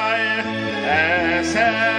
I,